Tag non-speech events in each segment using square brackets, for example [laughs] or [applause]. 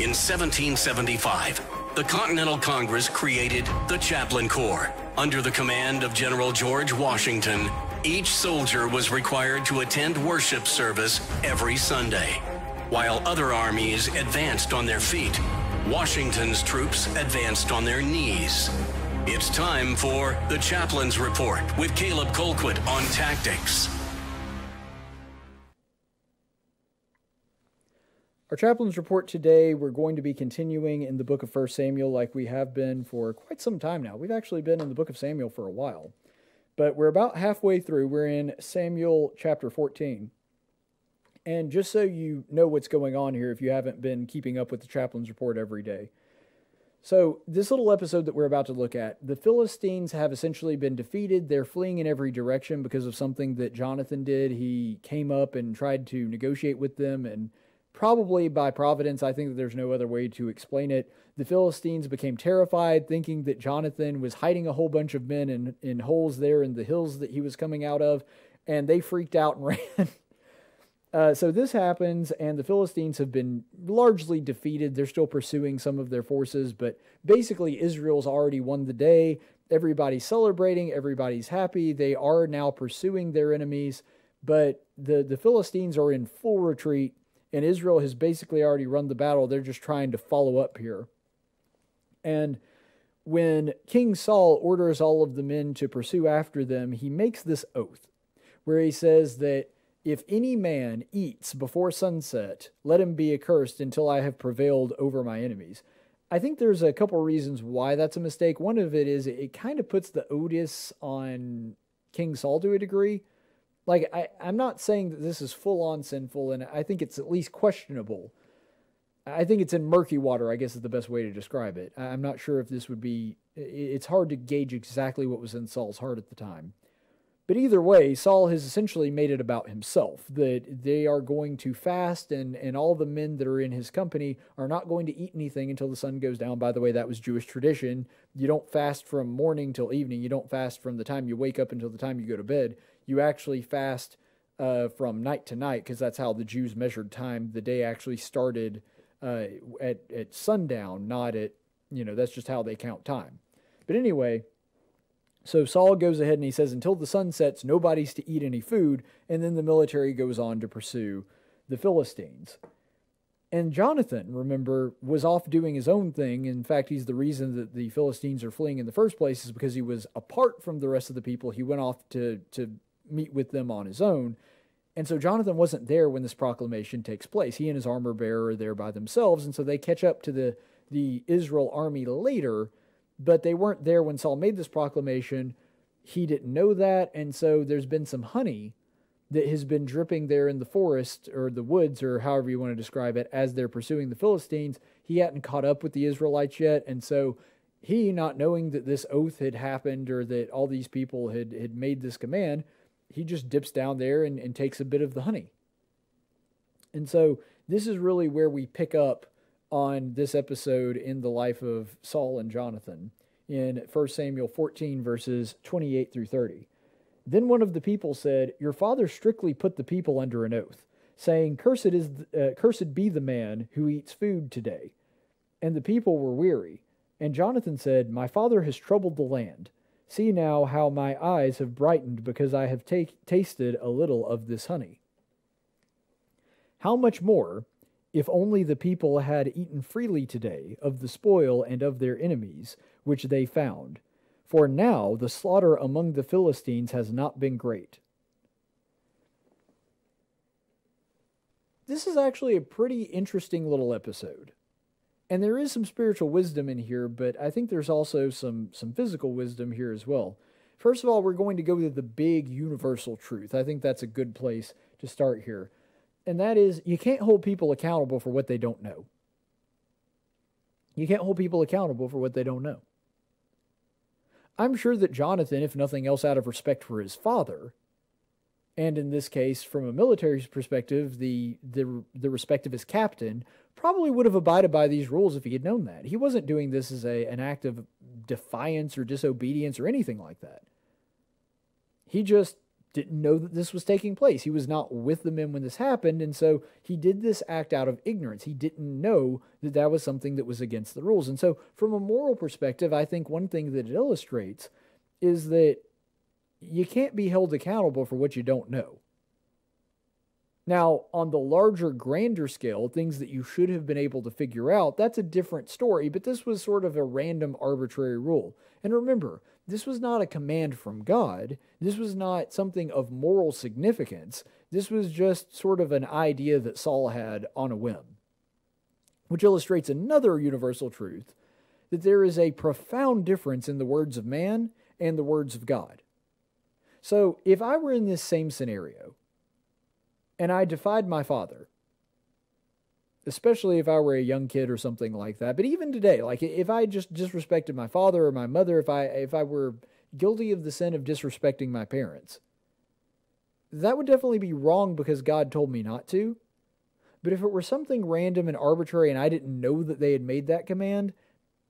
In 1775, the Continental Congress created the Chaplain Corps. Under the command of General George Washington, each soldier was required to attend worship service every Sunday. While other armies advanced on their feet, Washington's troops advanced on their knees. It's time for the Chaplain's Report with Caleb Colquitt on tactics. Our chaplain's report today, we're going to be continuing in the book of 1 Samuel like we have been for quite some time now. We've actually been in the book of Samuel for a while, but we're about halfway through. We're in Samuel chapter 14. And just so you know what's going on here, if you haven't been keeping up with the chaplain's report every day. So, this little episode that we're about to look at, the Philistines have essentially been defeated. They're fleeing in every direction because of something that Jonathan did. He came up and tried to negotiate with them and probably by providence, I think that there's no other way to explain it. The Philistines became terrified, thinking that Jonathan was hiding a whole bunch of men in, in holes there in the hills that he was coming out of, and they freaked out and [laughs] ran. Uh, so this happens, and the Philistines have been largely defeated. They're still pursuing some of their forces, but basically, Israel's already won the day. Everybody's celebrating, everybody's happy. They are now pursuing their enemies, but the, the Philistines are in full retreat and Israel has basically already run the battle. They're just trying to follow up here. And when King Saul orders all of the men to pursue after them, he makes this oath where he says that if any man eats before sunset, let him be accursed until I have prevailed over my enemies. I think there's a couple reasons why that's a mistake. One of it is it kind of puts the onus on King Saul to a degree like I, I'm not saying that this is full on sinful, and I think it's at least questionable. I think it's in murky water, I guess is the best way to describe it. I'm not sure if this would be, it's hard to gauge exactly what was in Saul's heart at the time. But either way, Saul has essentially made it about himself that they are going to fast, and, and all the men that are in his company are not going to eat anything until the sun goes down. By the way, that was Jewish tradition. You don't fast from morning till evening, you don't fast from the time you wake up until the time you go to bed you actually fast uh, from night to night because that's how the Jews measured time. The day actually started uh, at at sundown, not at you know that's just how they count time. But anyway, so Saul goes ahead and he says, until the sun sets, nobody's to eat any food, and then the military goes on to pursue the Philistines. And Jonathan, remember, was off doing his own thing. In fact, he's the reason that the Philistines are fleeing in the first place is because he was apart from the rest of the people. He went off to to meet with them on his own. And so Jonathan wasn't there when this proclamation takes place. He and his armor bearer are there by themselves, and so they catch up to the the Israel army later, but they weren't there when Saul made this proclamation. He didn't know that, and so there's been some honey that has been dripping there in the forest or the woods or however you want to describe it as they're pursuing the Philistines. He hadn't caught up with the Israelites yet, and so he, not knowing that this oath had happened or that all these people had had made this command, he just dips down there and, and takes a bit of the honey. And so this is really where we pick up on this episode in the life of Saul and Jonathan in 1 Samuel 14, verses 28 through 30. Then one of the people said, Your father strictly put the people under an oath, saying, Cursed, is, uh, cursed be the man who eats food today. And the people were weary. And Jonathan said, My father has troubled the land See now how my eyes have brightened because I have take, tasted a little of this honey. How much more, if only the people had eaten freely today of the spoil and of their enemies, which they found? For now the slaughter among the Philistines has not been great. This is actually a pretty interesting little episode and there is some spiritual wisdom in here, but I think there's also some some physical wisdom here as well. First of all, we're going to go to the big universal truth. I think that's a good place to start here. And that is you can't hold people accountable for what they don't know. You can't hold people accountable for what they don't know. I'm sure that Jonathan, if nothing else out of respect for his father, and in this case, from a military perspective, the the the respect of his captain probably would have abided by these rules if he had known that. He wasn't doing this as a an act of defiance or disobedience or anything like that. He just didn't know that this was taking place. He was not with the men when this happened. And so he did this act out of ignorance. He didn't know that that was something that was against the rules. And so, from a moral perspective, I think one thing that it illustrates is that you can't be held accountable for what you don't know. Now, on the larger, grander scale, things that you should have been able to figure out, that's a different story, but this was sort of a random, arbitrary rule. And remember, this was not a command from God. This was not something of moral significance. This was just sort of an idea that Saul had on a whim, which illustrates another universal truth that there is a profound difference in the words of man and the words of God. So, if I were in this same scenario and I defied my father, especially if I were a young kid or something like that. But even today, like if I just disrespected my father or my mother, if I if I were guilty of the sin of disrespecting my parents, that would definitely be wrong because God told me not to. But if it were something random and arbitrary and I didn't know that they had made that command,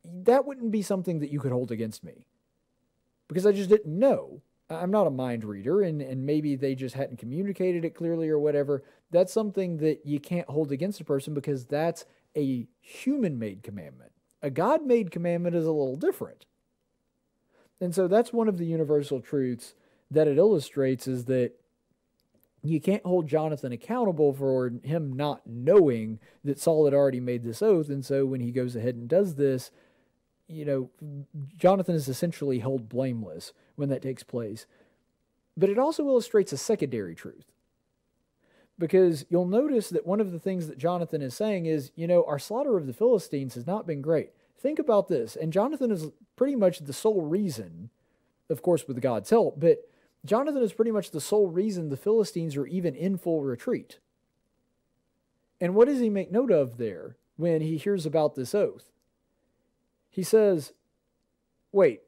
that wouldn't be something that you could hold against me. Because I just didn't know. I'm not a mind reader, and, and maybe they just hadn't communicated it clearly or whatever. That's something that you can't hold against a person because that's a human made commandment. A God made commandment is a little different. And so that's one of the universal truths that it illustrates is that you can't hold Jonathan accountable for him not knowing that Saul had already made this oath. And so when he goes ahead and does this, you know, Jonathan is essentially held blameless when that takes place. But it also illustrates a secondary truth. Because you'll notice that one of the things that Jonathan is saying is, you know, our slaughter of the Philistines has not been great. Think about this. And Jonathan is pretty much the sole reason, of course, with God's help, but Jonathan is pretty much the sole reason the Philistines are even in full retreat. And what does he make note of there when he hears about this oath? He says, Wait,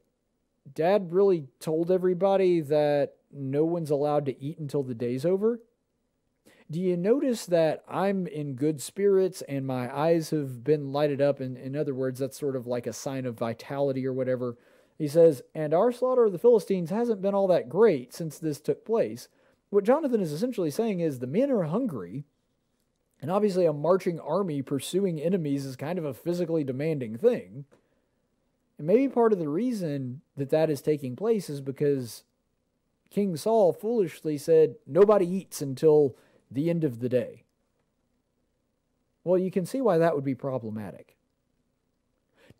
Dad really told everybody that no one's allowed to eat until the day's over? Do you notice that I'm in good spirits and my eyes have been lighted up? And in other words, that's sort of like a sign of vitality or whatever. He says, and our slaughter of the Philistines hasn't been all that great since this took place. What Jonathan is essentially saying is the men are hungry, and obviously a marching army pursuing enemies is kind of a physically demanding thing. And maybe part of the reason that that is taking place is because King Saul foolishly said, Nobody eats until the end of the day. Well, you can see why that would be problematic.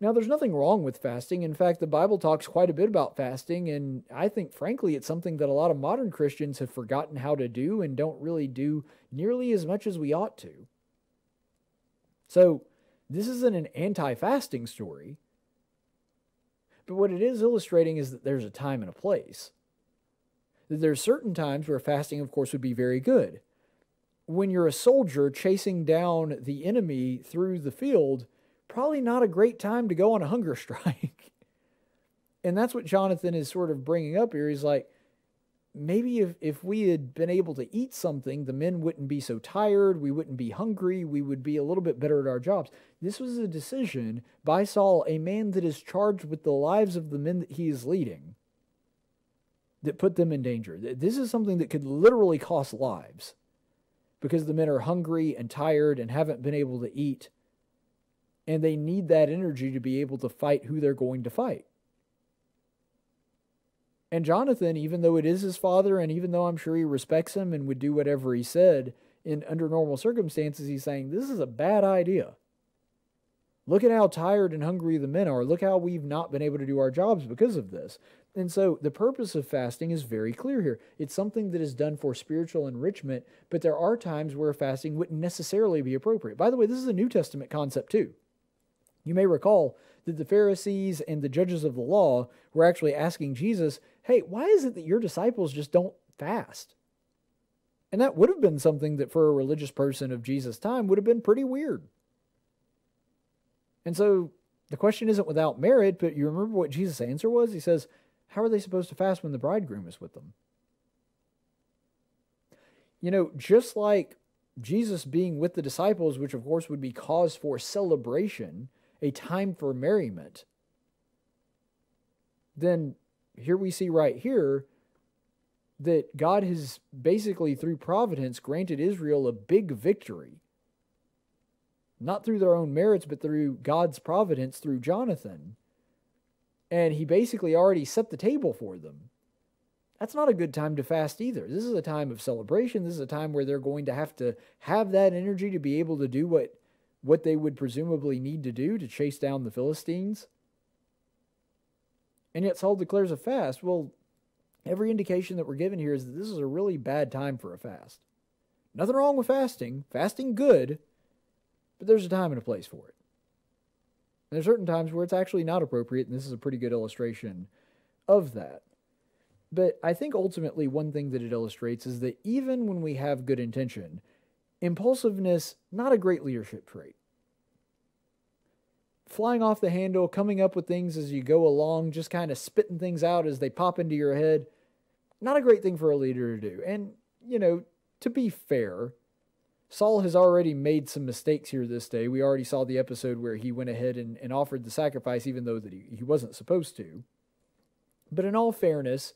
Now, there's nothing wrong with fasting. In fact, the Bible talks quite a bit about fasting, and I think, frankly, it's something that a lot of modern Christians have forgotten how to do and don't really do nearly as much as we ought to. So, this isn't an anti fasting story. But what it is illustrating is that there's a time and a place. That there's certain times where fasting, of course, would be very good. When you're a soldier chasing down the enemy through the field, probably not a great time to go on a hunger [laughs] strike. and that's what Jonathan is sort of bringing up here. He's like, maybe if, if we had been able to eat something, the men wouldn't be so tired, we wouldn't be hungry, we would be a little bit better at our jobs. This was a decision by Saul, a man that is charged with the lives of the men that he is leading, that put them in danger. This is something that could literally cost lives because the men are hungry and tired and haven't been able to eat. And they need that energy to be able to fight who they're going to fight. And Jonathan, even though it is his father, and even though I'm sure he respects him and would do whatever he said, in under normal circumstances, he's saying, This is a bad idea. Look at how tired and hungry the men are. Look how we've not been able to do our jobs because of this. And so the purpose of fasting is very clear here. It's something that is done for spiritual enrichment, but there are times where fasting wouldn't necessarily be appropriate. By the way, this is a New Testament concept too. You may recall that the Pharisees and the judges of the law were actually asking Jesus, hey, why is it that your disciples just don't fast? And that would have been something that for a religious person of Jesus' time would have been pretty weird. And so the question isn't without merit, but you remember what Jesus' answer was? He says, How are they supposed to fast when the bridegroom is with them? You know, just like Jesus being with the disciples, which of course would be cause for celebration, a time for merriment, then here we see right here that God has basically, through providence, granted Israel a big victory. Not through their own merits, but through God's providence through Jonathan. And he basically already set the table for them. That's not a good time to fast either. This is a time of celebration. This is a time where they're going to have to have that energy to be able to do what what they would presumably need to do to chase down the Philistines. And yet Saul declares a fast. Well, every indication that we're given here is that this is a really bad time for a fast. Nothing wrong with fasting. Fasting good, but there's a time and a place for it. And there's certain times where it's actually not appropriate, and this is a pretty good illustration of that. But I think ultimately one thing that it illustrates is that even when we have good intention, impulsiveness not a great leadership trait. Flying off the handle, coming up with things as you go along, just kind of spitting things out as they pop into your head, not a great thing for a leader to do. And, you know, to be fair, Saul has already made some mistakes here this day. We already saw the episode where he went ahead and, and offered the sacrifice even though that he, he wasn't supposed to. But in all fairness,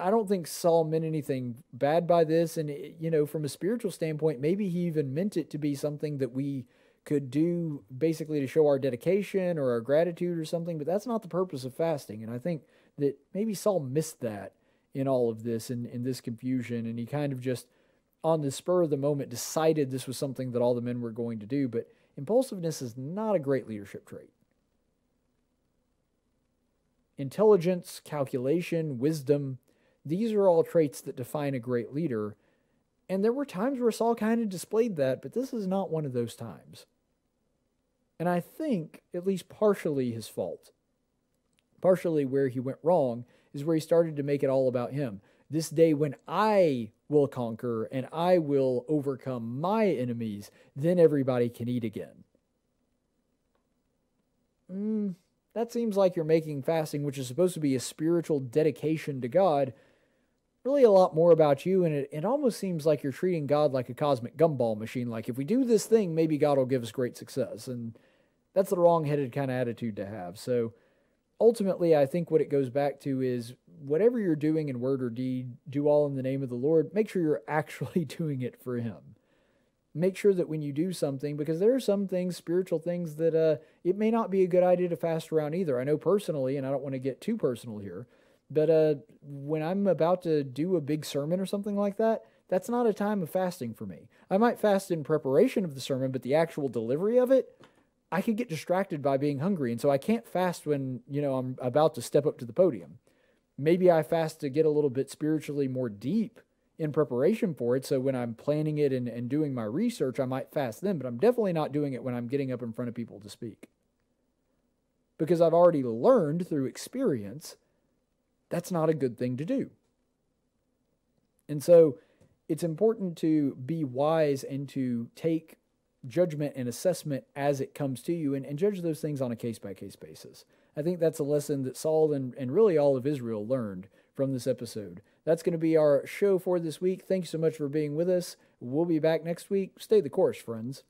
I don't think Saul meant anything bad by this. And, you know, from a spiritual standpoint, maybe he even meant it to be something that we could do basically to show our dedication or our gratitude or something. But that's not the purpose of fasting. And I think that maybe Saul missed that in all of this and in, in this confusion. And he kind of just, on the spur of the moment, decided this was something that all the men were going to do. But impulsiveness is not a great leadership trait. Intelligence, calculation, wisdom, these are all traits that define a great leader. And there were times where Saul kind of displayed that, but this is not one of those times. And I think, at least partially, his fault. Partially where he went wrong is where he started to make it all about him. This day when I will conquer and I will overcome my enemies, then everybody can eat again. Mm, that seems like you're making fasting, which is supposed to be a spiritual dedication to God, really a lot more about you. And it, it almost seems like you're treating God like a cosmic gumball machine. Like, if we do this thing, maybe God will give us great success. And that's the wrong headed kind of attitude to have. So ultimately, I think what it goes back to is whatever you're doing in word or deed, do all in the name of the Lord. Make sure you're [laughs] actually doing it for Him. Make sure that when you do something, because there are some things, spiritual things, that uh, it may not be a good idea to fast around either. I know personally, and I don't want to get too personal here, but uh, when I'm about to do a big sermon or something like that, that's not a time of fasting for me. I might fast in preparation of the sermon, but the actual delivery of it, I could get distracted by being hungry. And so I can't fast when, you know, I'm about to step up to the podium. Maybe I fast to get a little bit spiritually more deep in preparation for it. So when I'm planning it and, and doing my research, I might fast then, but I'm definitely not doing it when I'm getting up in front of people to speak. Because I've already learned through experience that's not a good thing to do. And so it's important to be wise and to take judgment and assessment as it comes to you and, and judge those things on a case by case basis. I think that's a lesson that Saul and, and really all of Israel learned from this episode. That's going to be our show for this week. Thank you so much for being with us. We'll be back next week. Stay the course, friends.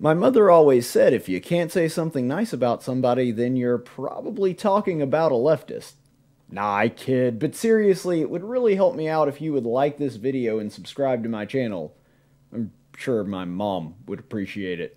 My mother always said if you can't say something nice about somebody, then you're probably talking about a leftist. Nah, I kid, but seriously, it would really help me out if you would like this video and subscribe to my channel. I'm sure my mom would appreciate it.